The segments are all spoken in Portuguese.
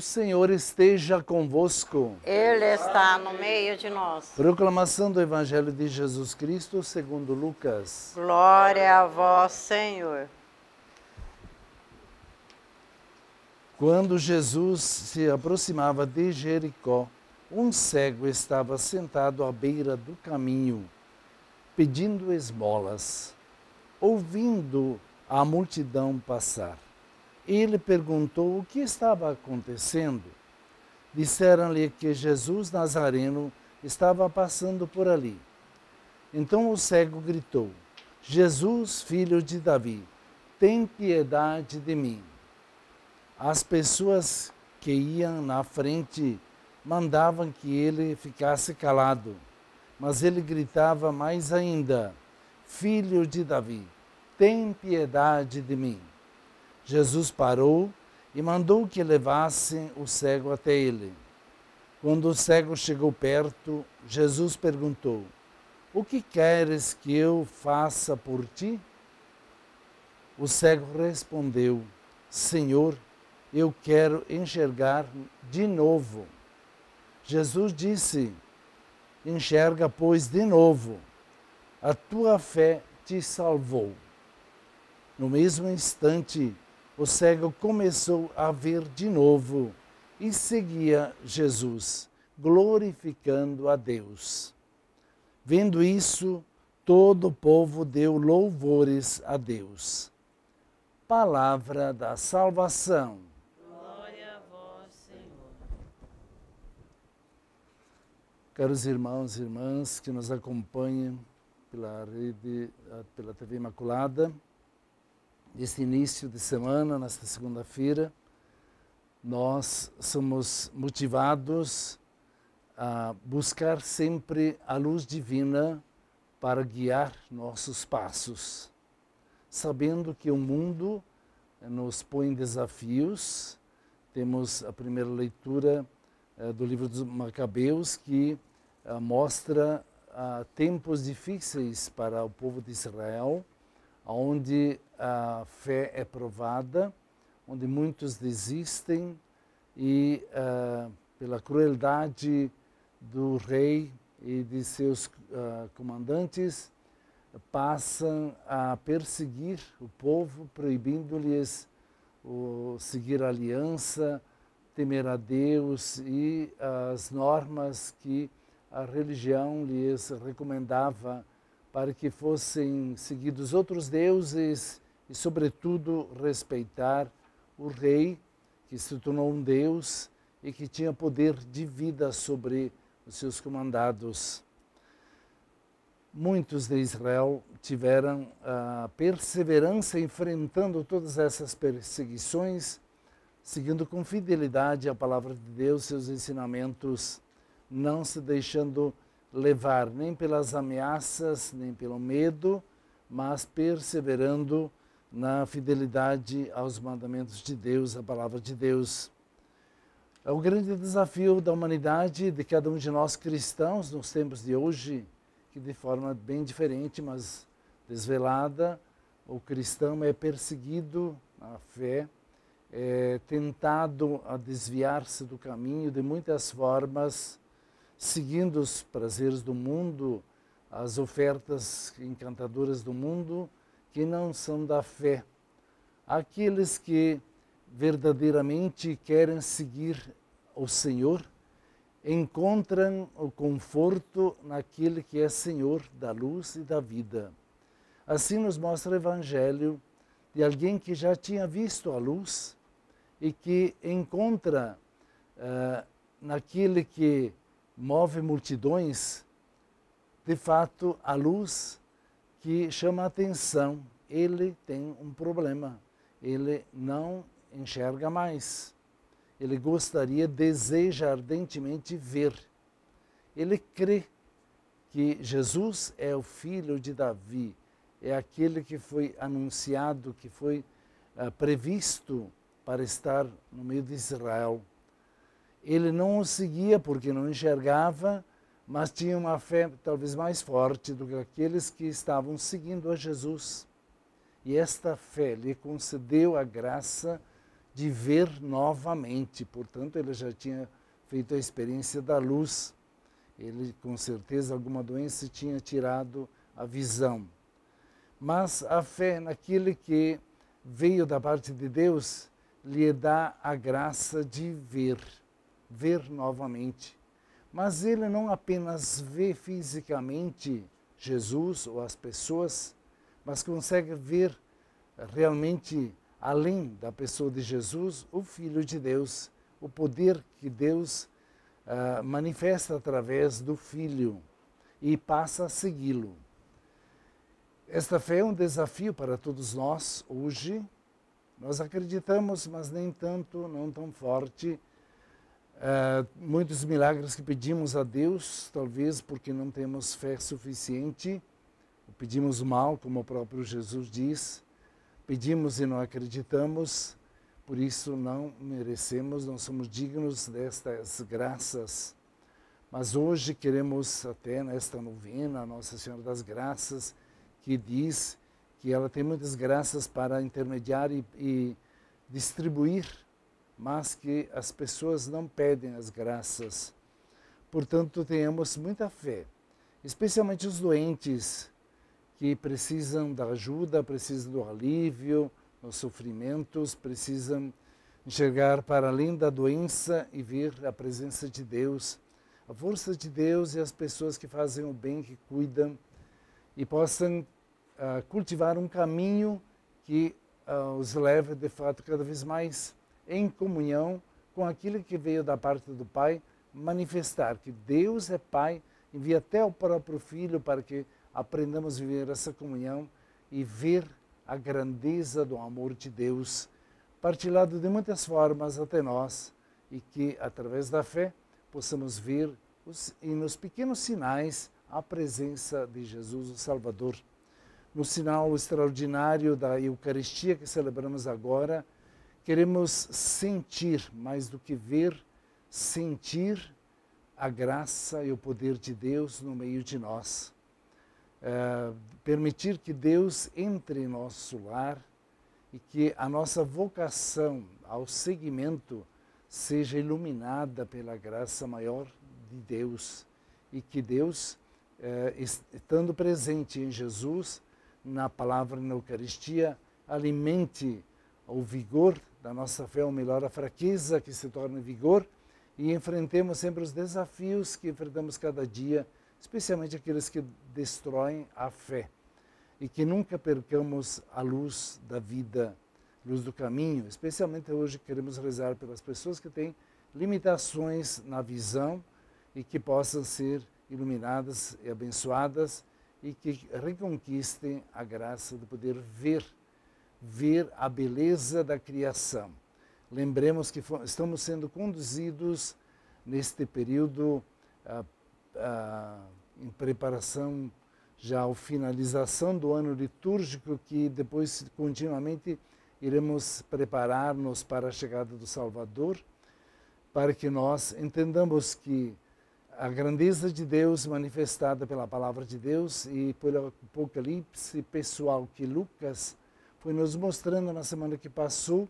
O Senhor esteja convosco. Ele está no meio de nós. Proclamação do Evangelho de Jesus Cristo segundo Lucas. Glória a vós, Senhor. Quando Jesus se aproximava de Jericó, um cego estava sentado à beira do caminho, pedindo esmolas. Ouvindo a multidão passar, ele perguntou o que estava acontecendo. Disseram-lhe que Jesus Nazareno estava passando por ali. Então o cego gritou: Jesus, filho de Davi, tem piedade de mim. As pessoas que iam na frente mandavam que ele ficasse calado, mas ele gritava mais ainda: Filho de Davi, tem piedade de mim. Jesus parou e mandou que levassem o cego até ele. Quando o cego chegou perto, Jesus perguntou: O que queres que eu faça por ti? O cego respondeu: Senhor, eu quero enxergar de novo. Jesus disse: Enxerga, pois, de novo. A tua fé te salvou. No mesmo instante, o cego começou a ver de novo e seguia Jesus, glorificando a Deus. Vendo isso, todo o povo deu louvores a Deus. Palavra da salvação. Glória a vós, Senhor. Caros irmãos e irmãs que nos acompanham pela rede, pela TV Imaculada, neste início de semana, nesta segunda-feira, nós somos motivados a buscar sempre a luz divina para guiar nossos passos, sabendo que o mundo nos põe desafios. Temos a primeira leitura eh, do livro dos Macabeus que eh, mostra ah, tempos difíceis para o povo de Israel, onde a fé é provada, onde muitos desistem e uh, pela crueldade do rei e de seus uh, comandantes passam a perseguir o povo, proibindo-lhes seguir a aliança, temer a Deus e as normas que a religião lhes recomendava para que fossem seguidos outros deuses e, sobretudo, respeitar o rei, que se tornou um deus e que tinha poder de vida sobre os seus comandados. Muitos de Israel tiveram a perseverança enfrentando todas essas perseguições, seguindo com fidelidade a palavra de Deus, seus ensinamentos, não se deixando levar nem pelas ameaças, nem pelo medo, mas perseverando na fidelidade aos mandamentos de Deus, à palavra de Deus. É o grande desafio da humanidade, de cada um de nós cristãos nos tempos de hoje, que de forma bem diferente, mas desvelada, o cristão é perseguido na fé, é tentado a desviar-se do caminho de muitas formas, seguindo os prazeres do mundo, as ofertas encantadoras do mundo, que não são da fé. Aqueles que verdadeiramente querem seguir o Senhor, encontram o conforto naquele que é Senhor da luz e da vida. Assim nos mostra o Evangelho de alguém que já tinha visto a luz e que encontra uh, naquele que move multidões, de fato, a luz que chama a atenção. Ele tem um problema, ele não enxerga mais. Ele gostaria, deseja ardentemente ver. Ele crê que Jesus é o filho de Davi, é aquele que foi anunciado, que foi uh, previsto para estar no meio de Israel. Ele não o seguia porque não enxergava, mas tinha uma fé talvez mais forte do que aqueles que estavam seguindo a Jesus. E esta fé lhe concedeu a graça de ver novamente. Portanto, ele já tinha feito a experiência da luz. Ele, com certeza, alguma doença tinha tirado a visão. Mas a fé naquele que veio da parte de Deus lhe dá a graça de ver, ver novamente. Mas ele não apenas vê fisicamente Jesus ou as pessoas, mas consegue ver realmente além da pessoa de Jesus, o Filho de Deus, o poder que Deus uh, manifesta através do Filho e passa a segui-lo. Esta fé é um desafio para todos nós hoje. Nós acreditamos, mas nem tanto, não tão forte. Uh, muitos milagres que pedimos a Deus, talvez porque não temos fé suficiente, pedimos mal, como o próprio Jesus diz, Pedimos e não acreditamos, por isso não merecemos, não somos dignos destas graças. Mas hoje queremos, até nesta novena, Nossa Senhora das Graças, que diz que ela tem muitas graças para intermediar e, e distribuir, mas que as pessoas não pedem as graças. Portanto, tenhamos muita fé, especialmente os doentes que precisam da ajuda, precisam do alívio nos sofrimentos, precisam enxergar para além da doença e ver a presença de Deus, a força de Deus e as pessoas que fazem o bem, que cuidam e possam uh, cultivar um caminho que uh, os leve de fato cada vez mais em comunhão com aquilo que veio da parte do Pai, manifestar que Deus é Pai, envia até o próprio Filho para que aprendamos a viver essa comunhão e ver a grandeza do amor de Deus partilhado de muitas formas até nós e que através da fé possamos ver os, e nos pequenos sinais a presença de Jesus o Salvador. No sinal extraordinário da Eucaristia que celebramos agora, queremos sentir mais do que ver, sentir a graça e o poder de Deus no meio de nós. É, permitir que Deus entre em nosso lar e que a nossa vocação ao seguimento seja iluminada pela graça maior de Deus e que Deus, é, estando presente em Jesus, na palavra na Eucaristia, alimente o vigor da nossa fé, ou melhor, a fraqueza que se torna vigor e enfrentemos sempre os desafios que enfrentamos cada dia especialmente aqueles que destroem a fé. E que nunca percamos a luz da vida, luz do caminho. Especialmente hoje queremos rezar pelas pessoas que têm limitações na visão e que possam ser iluminadas e abençoadas e que reconquistem a graça de poder ver, ver a beleza da criação. Lembremos que estamos sendo conduzidos neste período uh, ah, em preparação já à finalização do ano litúrgico, que depois continuamente iremos preparar-nos para a chegada do Salvador, para que nós entendamos que a grandeza de Deus manifestada pela palavra de Deus e pelo apocalipse pessoal que Lucas foi nos mostrando na semana que passou,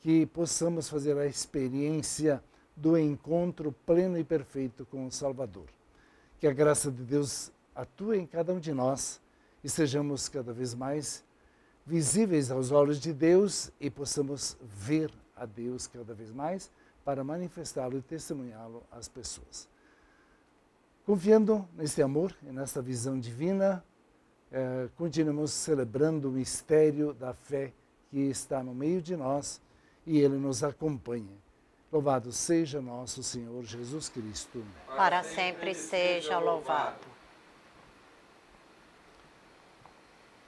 que possamos fazer a experiência do encontro pleno e perfeito com o Salvador. Que a graça de Deus atue em cada um de nós e sejamos cada vez mais visíveis aos olhos de Deus e possamos ver a Deus cada vez mais para manifestá-lo e testemunhá-lo às pessoas. Confiando neste amor e nesta visão divina, eh, continuamos celebrando o mistério da fé que está no meio de nós e ele nos acompanha. Louvado seja nosso Senhor Jesus Cristo. Para sempre seja louvado.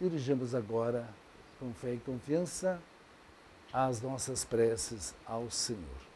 Dirigimos agora, com fé e confiança, as nossas preces ao Senhor.